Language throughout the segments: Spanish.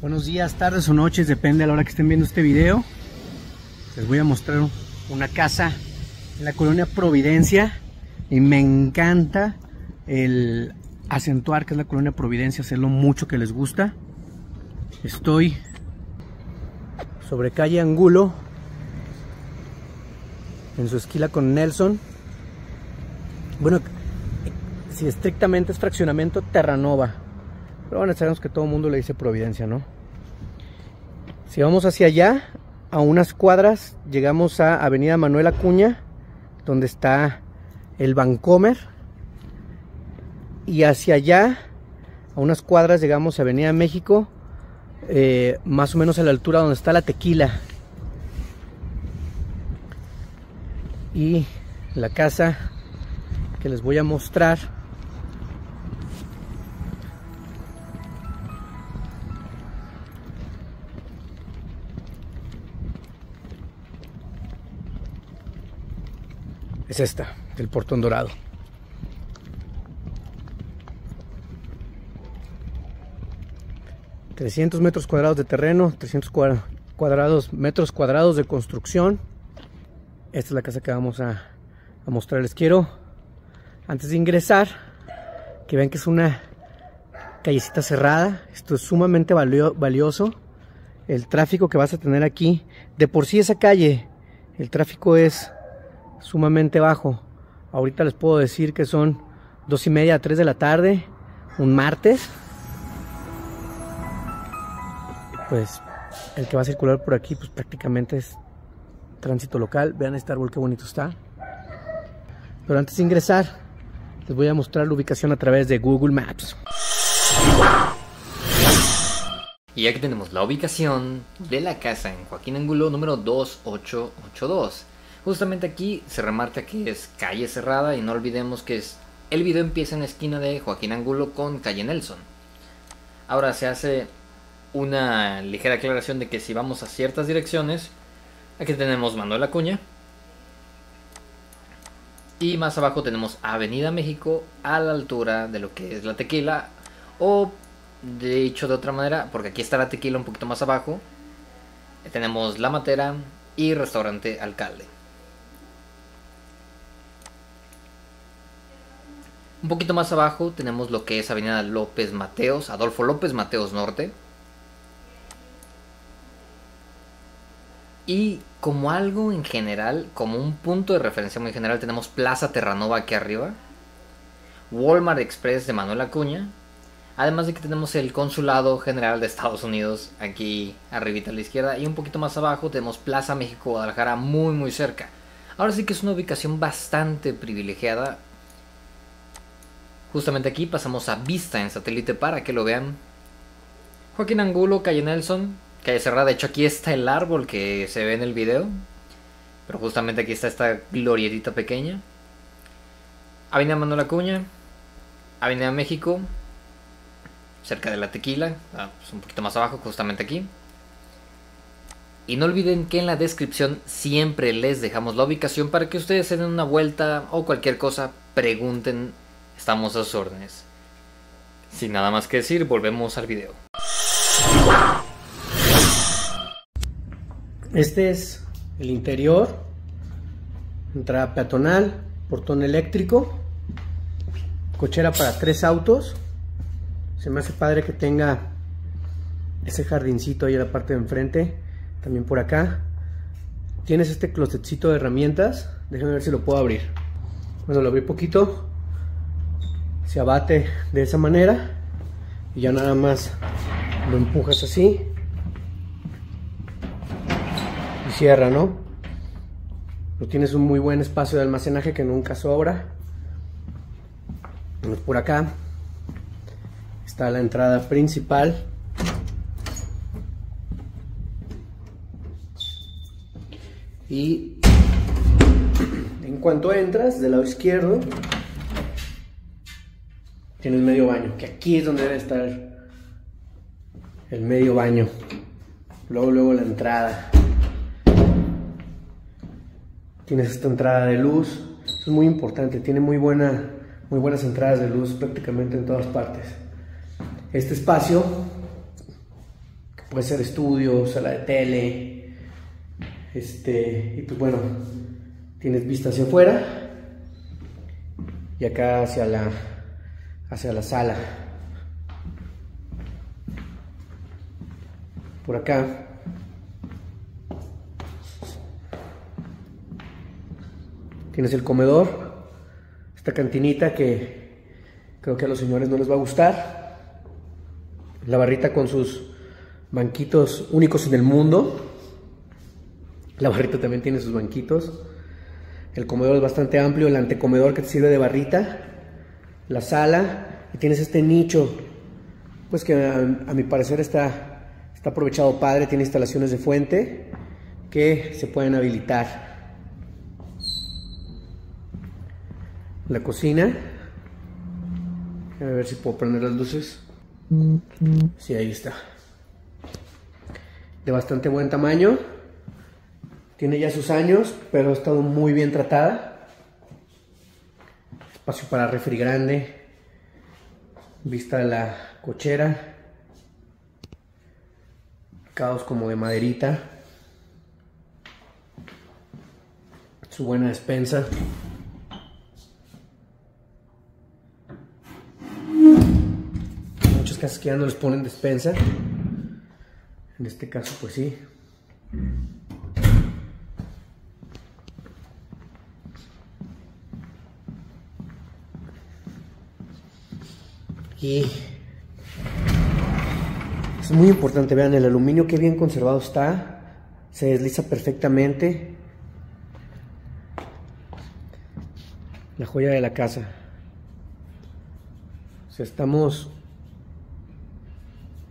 Buenos días, tardes o noches, depende a la hora que estén viendo este video. Les voy a mostrar una casa en la colonia Providencia y me encanta el acentuar que es la colonia Providencia, hacerlo mucho que les gusta. Estoy sobre calle Angulo, en su esquila con Nelson. Bueno, si estrictamente es fraccionamiento Terranova, pero bueno, sabemos que todo el mundo le dice Providencia, ¿no? Si vamos hacia allá, a unas cuadras, llegamos a Avenida Manuel Acuña, donde está el Vancomer. Y hacia allá, a unas cuadras, llegamos a Avenida México, eh, más o menos a la altura donde está la tequila. Y la casa que les voy a mostrar es esta, el portón dorado. ...300 metros cuadrados de terreno... ...300 cuadrados, metros cuadrados de construcción... ...esta es la casa que vamos a, a mostrarles... ...quiero, antes de ingresar... ...que vean que es una callecita cerrada... ...esto es sumamente valioso... ...el tráfico que vas a tener aquí... ...de por sí esa calle... ...el tráfico es sumamente bajo. Ahorita les puedo decir que son dos y media a 3 de la tarde, un martes. Pues el que va a circular por aquí, pues prácticamente es tránsito local. Vean este árbol que bonito está. Pero antes de ingresar, les voy a mostrar la ubicación a través de Google Maps. Y aquí tenemos la ubicación de la casa en Joaquín Angulo número 2882. Justamente aquí se remarca que es calle cerrada y no olvidemos que es el video empieza en la esquina de Joaquín Angulo con calle Nelson. Ahora se hace una ligera aclaración de que si vamos a ciertas direcciones, aquí tenemos Manuel Acuña. Y más abajo tenemos Avenida México a la altura de lo que es la tequila. O dicho de otra manera, porque aquí está la tequila un poquito más abajo. Tenemos La Matera y Restaurante Alcalde. Un poquito más abajo tenemos lo que es Avenida López Mateos, Adolfo López Mateos Norte. Y como algo en general, como un punto de referencia muy general, tenemos Plaza Terranova aquí arriba. Walmart Express de Manuel Acuña. Además de que tenemos el Consulado General de Estados Unidos aquí arribita a la izquierda. Y un poquito más abajo tenemos Plaza México Guadalajara muy muy cerca. Ahora sí que es una ubicación bastante privilegiada Justamente aquí pasamos a vista en satélite para que lo vean. Joaquín Angulo, calle Nelson, calle cerrada. De hecho aquí está el árbol que se ve en el video. Pero justamente aquí está esta glorietita pequeña. Avenida Manuel Acuña. Avenida México. Cerca de la tequila. Ah, pues un poquito más abajo, justamente aquí. Y no olviden que en la descripción siempre les dejamos la ubicación para que ustedes se den una vuelta o cualquier cosa, pregunten Estamos a sus órdenes. Sin nada más que decir, volvemos al video. Este es el interior. Entrada peatonal, portón eléctrico, cochera para tres autos. Se me hace padre que tenga ese jardincito ahí en la parte de enfrente. También por acá. Tienes este closetcito de herramientas. Déjame ver si lo puedo abrir. Bueno, lo abrí poquito se abate de esa manera y ya nada más lo empujas así y cierra, ¿no? Pero tienes un muy buen espacio de almacenaje que nunca sobra. Por acá está la entrada principal. Y en cuanto entras del lado izquierdo, tiene el medio baño, que aquí es donde debe estar el medio baño. Luego, luego la entrada. Tienes esta entrada de luz. es muy importante. Tiene muy, buena, muy buenas entradas de luz prácticamente en todas partes. Este espacio puede ser estudio, sala de tele, este, y pues bueno, tienes vista hacia afuera y acá hacia la, hacia la sala. Por acá tienes el comedor, esta cantinita que creo que a los señores no les va a gustar. La barrita con sus banquitos únicos en el mundo. La barrita también tiene sus banquitos. El comedor es bastante amplio, el antecomedor que te sirve de barrita. La sala. Y tienes este nicho, pues que a, mi parecer está, está aprovechado padre. Tiene instalaciones de fuente que se pueden habilitar. La cocina. A ver si puedo prender las luces. Sí, ahí está. De bastante buen tamaño. Tiene ya sus años, pero ha estado muy bien tratada. Espacio para refri grande. Vista de la cochera. Caos como de maderita. Su buena despensa. Muchas casas que ya no les ponen despensa. En este caso, pues sí. Es muy importante, vean el aluminio que bien conservado está, se desliza perfectamente. La joya de la casa. Estamos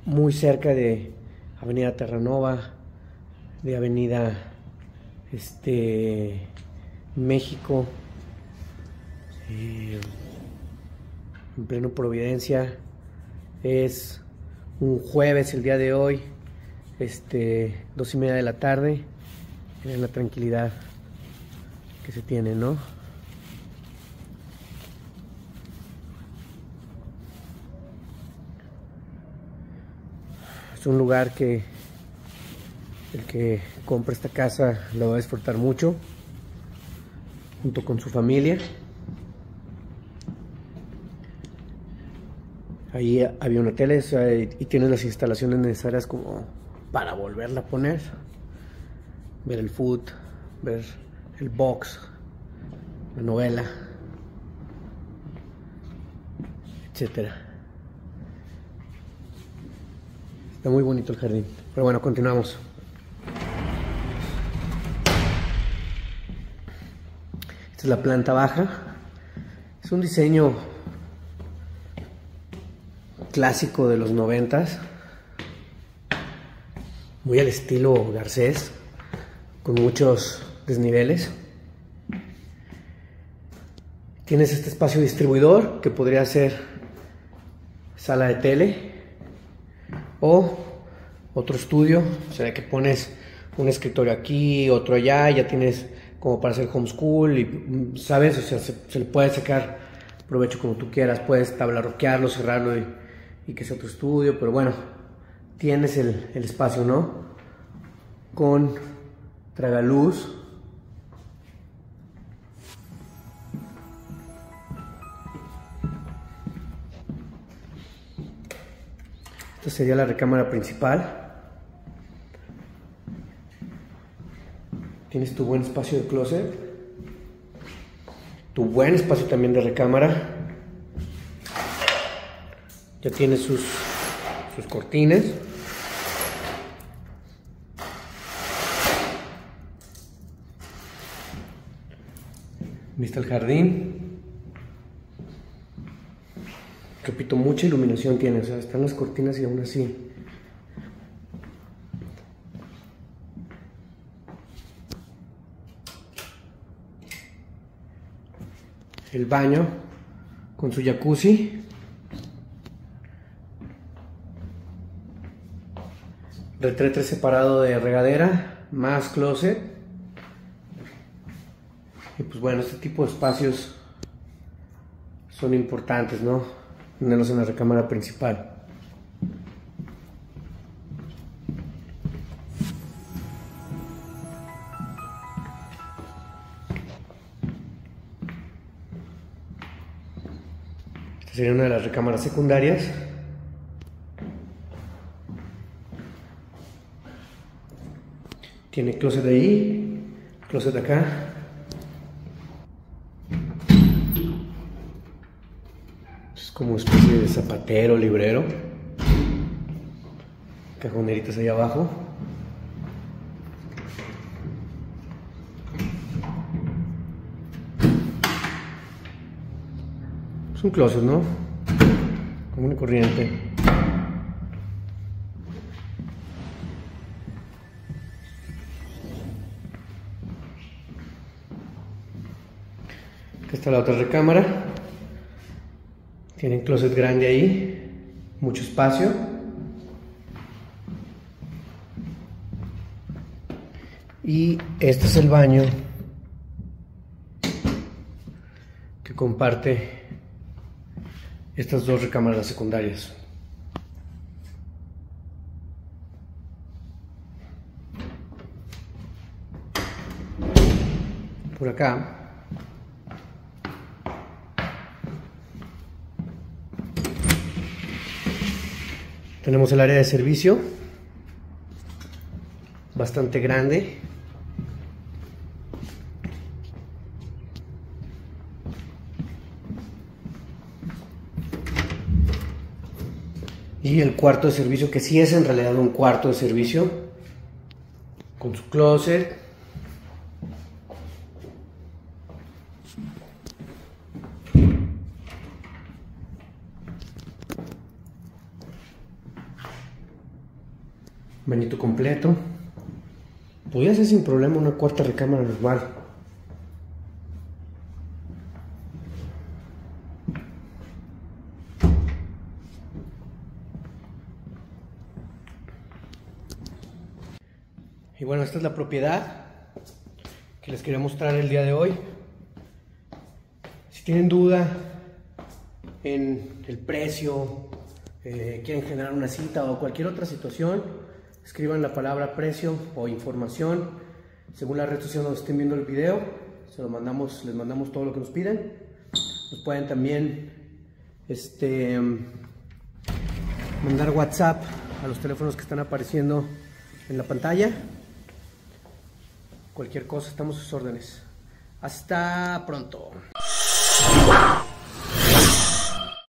muy cerca de Avenida Terranova, de Avenida este, México. Eh, en pleno Providencia. Es un jueves el día de hoy, este, dos y media de la tarde. en la tranquilidad que se tiene, ¿no? Es un lugar que el que compra esta casa lo va a disfrutar mucho, junto con su familia. Ahí había una tele y tienes las instalaciones necesarias como para volverla a poner. Ver el food, ver el box, la novela, etcétera. Está muy bonito el jardín. Pero bueno, continuamos. Esta es la planta baja. Es un diseño clásico de los noventas, muy al estilo Garcés, con muchos desniveles. Tienes este espacio distribuidor que podría ser sala de tele o otro estudio, o sea que pones un escritorio aquí, otro allá, ya tienes como para hacer homeschool y sabes, o sea, se, le puede sacar provecho como tú quieras, puedes tablarroquearlo, cerrarlo y y que sea tu estudio, pero bueno, tienes el, espacio, ¿no? Con tragaluz. Esta sería la recámara principal. Tienes tu buen espacio de closet. Tu buen espacio también de recámara. Ya tiene sus, sus cortinas. Vista el jardín. Repito, mucha iluminación tiene, o sea, están las cortinas y aún así. El baño con su jacuzzi. retrete separado de regadera, más closet. Y pues bueno, este tipo de espacios son importantes, ¿no? Tenerlos en la recámara principal. Este sería una de las recámaras secundarias. Tiene closet ahí, closet acá. Es como una especie de zapatero, librero. Cajoneritas ahí abajo. Es un closet, ¿no? Común y corriente. Acá está la otra recámara. Tienen closet grande ahí, mucho espacio. Y este es el baño que comparte estas dos recámaras secundarias. Por acá tenemos el área de servicio, bastante grande. Y el cuarto de servicio, que sí es en realidad un cuarto de servicio, con su closet. Completo. Podría ser sin problema una cuarta recámara normal. Y bueno, esta es la propiedad que les quería mostrar el día de hoy. Si tienen duda en el precio, eh, quieren generar una cita o cualquier otra situación, escriban la palabra precio o información según la red social donde estén viendo el video. Se lo mandamos, les mandamos todo lo que nos piden. Nos pueden también este, mandar WhatsApp a los teléfonos que están apareciendo en la pantalla. Cualquier cosa, estamos a sus órdenes. Hasta pronto.